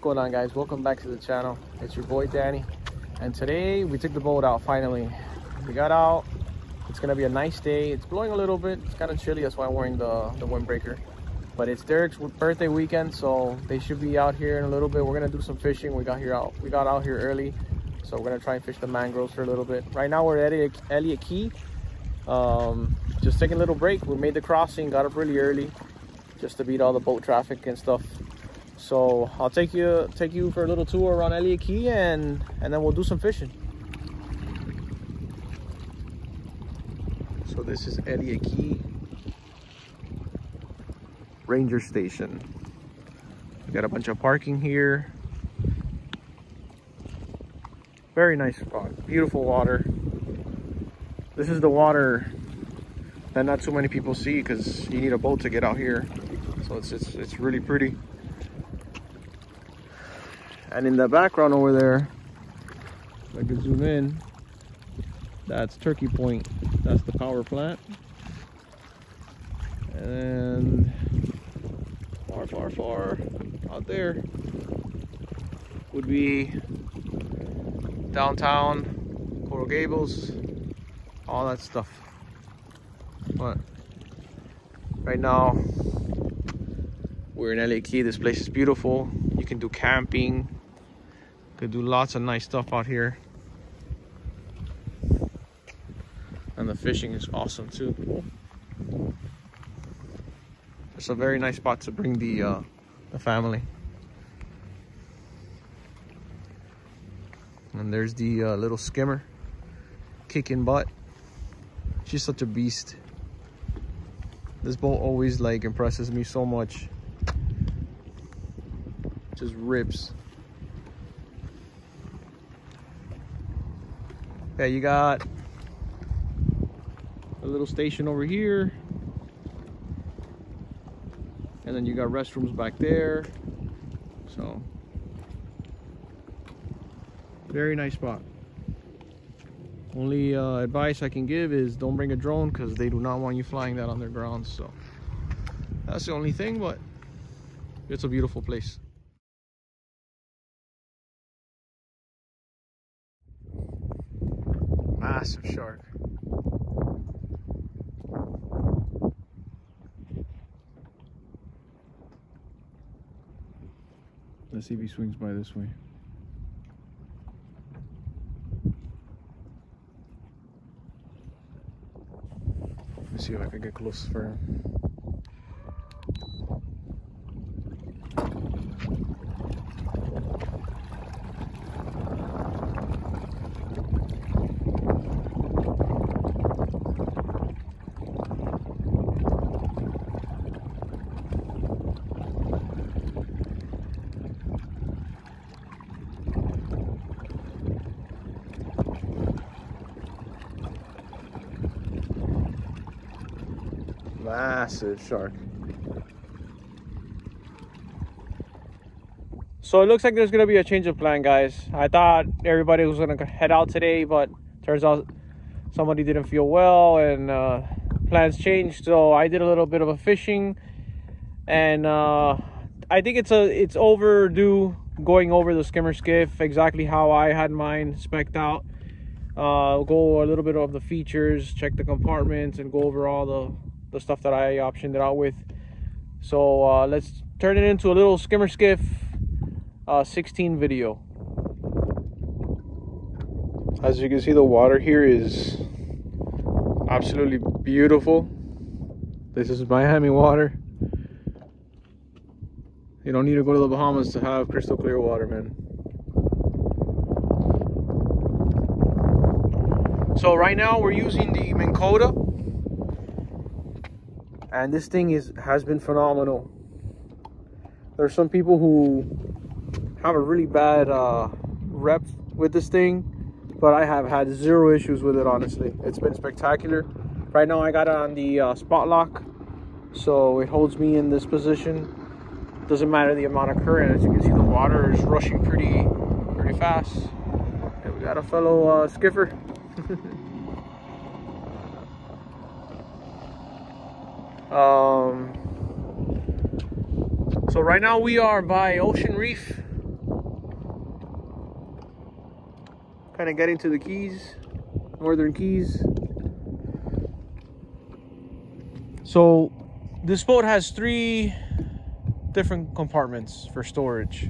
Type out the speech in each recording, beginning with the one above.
going on guys? Welcome back to the channel. It's your boy danny. And today we took the boat out finally. We got out. It's gonna be a nice day. It's blowing a little bit. It's kind of chilly. That's why i'm wearing the the windbreaker. But it's derek's birthday weekend so they should be out here in a little bit. We're gonna do some fishing. We got here out we got out here early so we're gonna try and fish the mangroves for a little bit. Right now we're at Elliott key. Um, just taking a little break. We made the crossing got up really early just to beat all the boat traffic and stuff so I'll take you take you for a little tour around Elliott Key and and then we'll do some fishing. So this is Elliott Key Ranger Station. We got a bunch of parking here. Very nice spot. Beautiful water. This is the water that not too many people see because you need a boat to get out here. So it's it's it's really pretty. And in the background over there, if I can zoom in, that's Turkey Point. That's the power plant. And far, far, far out there would be downtown, Coral Gables, all that stuff. But right now, we're in Elliott Key. This place is beautiful. You can do camping, could do lots of nice stuff out here. And the fishing is awesome too. It's a very nice spot to bring the uh, the family. And there's the uh, little skimmer kicking butt. She's such a beast. This boat always like impresses me so much. Just rips. Yeah, you got a little station over here. And then you got restrooms back there. So, very nice spot. Only uh, advice I can give is don't bring a drone because they do not want you flying that on their grounds. So, that's the only thing, but it's a beautiful place. Massive shark. Let's see if he swings by this way. Let's see if I can get close for him. Massive shark. So it looks like there's gonna be a change of plan, guys. I thought everybody was gonna head out today, but turns out somebody didn't feel well and uh, plans changed. So I did a little bit of a fishing, and uh, I think it's a it's overdue going over the skimmer skiff exactly how I had mine specked out. Uh, go a little bit of the features, check the compartments, and go over all the the stuff that I optioned it out with. So uh, let's turn it into a little skimmer skiff uh, 16 video. As you can see, the water here is absolutely beautiful. This is Miami water. You don't need to go to the Bahamas to have crystal clear water, man. So right now we're using the Minn Kota and this thing is has been phenomenal. There's some people who have a really bad uh, rep with this thing but I have had zero issues with it honestly. It's been spectacular. Right now I got it on the uh, spot lock so it holds me in this position. Doesn't matter the amount of current. As you can see the water is rushing pretty pretty fast. And we got a fellow uh, skipper Um, so right now we are by Ocean Reef. Kind of getting to the Keys, Northern Keys. So this boat has three different compartments for storage.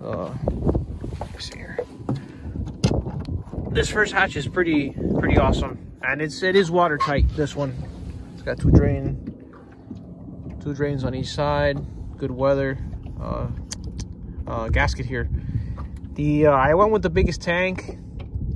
Uh, see here. This first hatch is pretty pretty awesome, and it's it is watertight. This one it's got two drain, two drains on each side. Good weather. Uh, uh, gasket here. The uh, I went with the biggest tank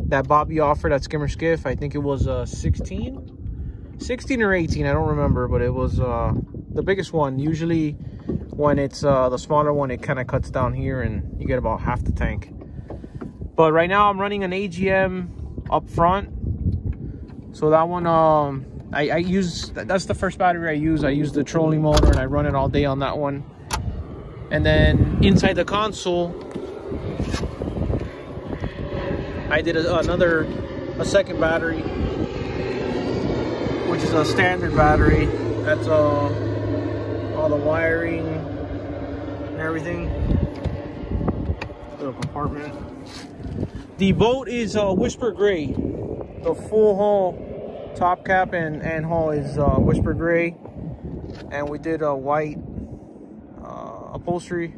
that Bobby offered at Skimmer Skiff. I think it was uh, 16, 16 or 18. I don't remember, but it was uh, the biggest one. Usually, when it's uh, the smaller one, it kind of cuts down here, and you get about half the tank. But right now, I'm running an AGM up front. So that one, um, I, I use that's the first battery I use. I use the trolling motor, and I run it all day on that one. And then inside the console, I did a, another, a second battery, which is a standard battery. That's uh, all the wiring and everything. Little compartment. The boat is uh, Whisper Gray. The full hull, top cap and, and hull is uh, Whisper Gray. And we did a white uh, upholstery.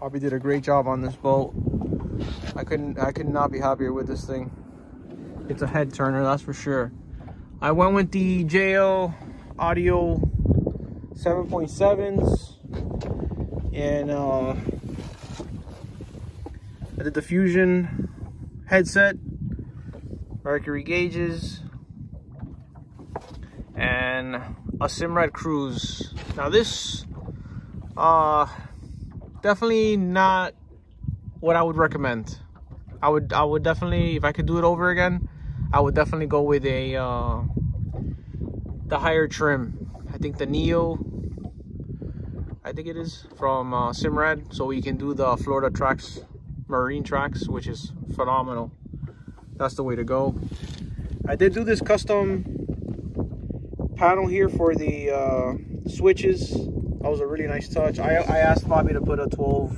Bobby did a great job on this boat. I couldn't I could not be happier with this thing. It's a head turner, that's for sure. I went with the JL Audio 7.7s and uh, I did the Fusion headset, Mercury gauges, and a Simrad Cruise. Now this, uh, definitely not what I would recommend. I would I would definitely if I could do it over again, I would definitely go with a uh, the higher trim. I think the Neo, I think it is from uh, Simrad, so you can do the Florida tracks, marine tracks, which is phenomenal. That's the way to go. I did do this custom panel here for the uh, switches. That was a really nice touch. I, I asked Bobby to put a 12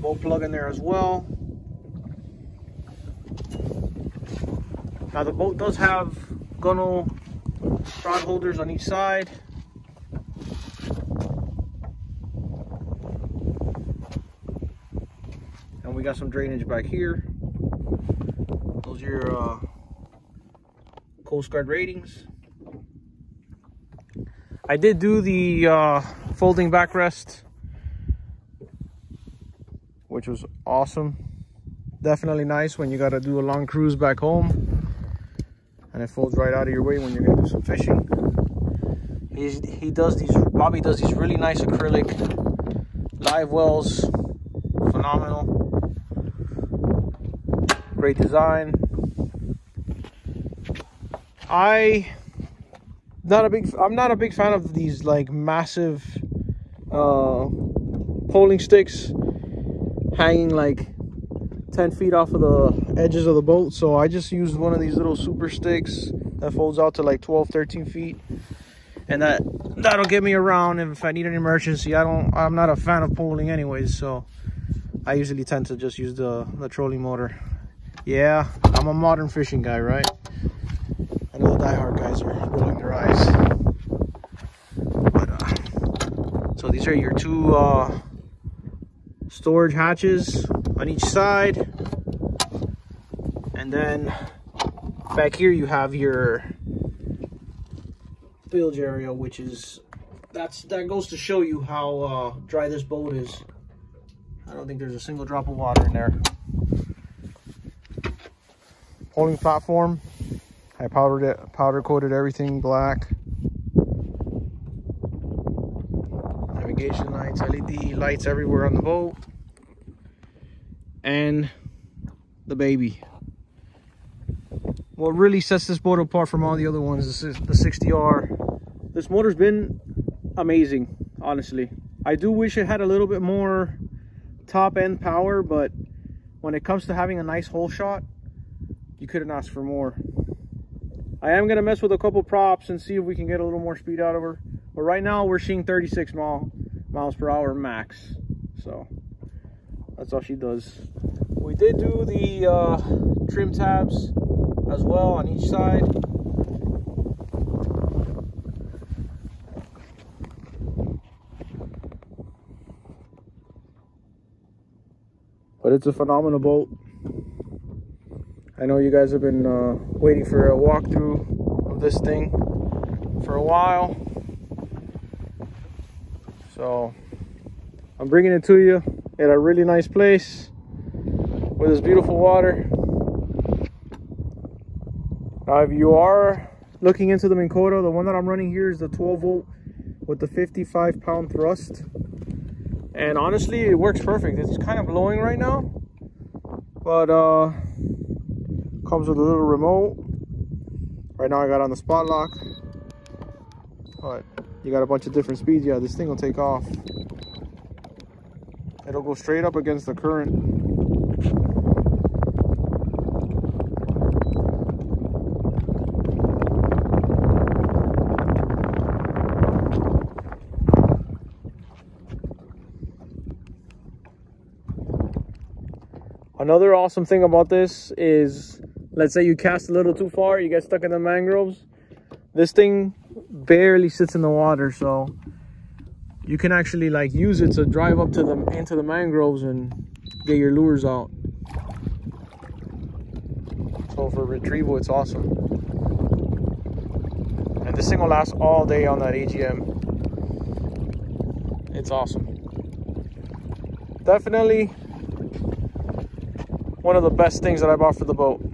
volt plug in there as well. Now the boat does have gunnel rod holders on each side. And we got some drainage back here. Your uh, Coast Guard ratings. I did do the uh, folding backrest, which was awesome. Definitely nice when you got to do a long cruise back home and it folds right out of your way when you're gonna do some fishing. He's, he does these, Bobby does these really nice acrylic live wells, phenomenal. Great design. I not a big I'm not a big fan of these like massive uh poling sticks hanging like 10 feet off of the edges of the boat. So i just used one of these little super sticks that folds out to like 12 13 feet. And that that'll get me around if i need an emergency. I don't i'm not a fan of poling anyways so i usually tend to just use the the trolling motor. Yeah i'm a modern fishing guy right i know the diehard guys are rolling their eyes but uh so these are your two uh storage hatches on each side. And then back here you have your bilge area, which is, that's that goes to show you how uh, dry this boat is. I don't think there's a single drop of water in there. Poling platform, I powdered it, powder coated everything black. Navigation lights, LED lights everywhere on the boat and the baby. What really sets this boat apart from all the other ones is the 60R. This motor's been amazing, honestly. I do wish it had a little bit more top end power, but when it comes to having a nice hole shot, you couldn't ask for more. I am gonna mess with a couple props and see if we can get a little more speed out of her. But right now we're seeing 36 mile, miles per hour max. So that's all she does we did do the uh, trim tabs as well on each side. But it's a phenomenal boat. I know you guys have been uh, waiting for a walkthrough of this thing for a while. So I'm bringing it to you at a really nice place with this beautiful water. Now, if you are looking into the Minn Kota, the one that I'm running here is the 12 volt with the 55 pound thrust. And honestly, it works perfect. It's kind of blowing right now, but uh, comes with a little remote. Right now I got on the spot lock, but you got a bunch of different speeds. Yeah, this thing will take off. It'll go straight up against the current. Another awesome thing about this is, let's say you cast a little too far, you get stuck in the mangroves. This thing barely sits in the water so you can actually like use it to drive up to the into the mangroves and get your lures out. So for retrieval it's awesome. And this thing will last all day on that AGM it's awesome. Definitely one of the best things that I bought for the boat